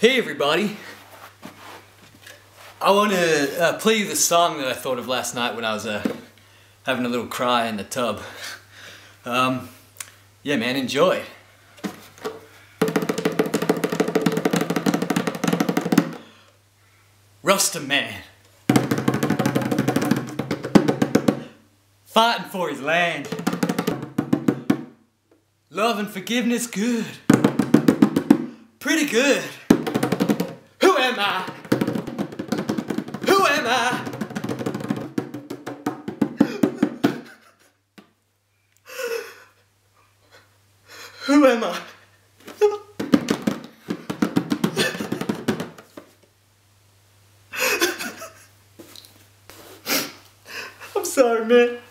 Hey everybody! I want to uh, play you the song that I thought of last night when I was uh, having a little cry in the tub. Um, yeah man, enjoy. Rasta man. Fighting for his land. Love and forgiveness good. Pretty good. Who am I? Who am I? Who am I? I'm sorry, man.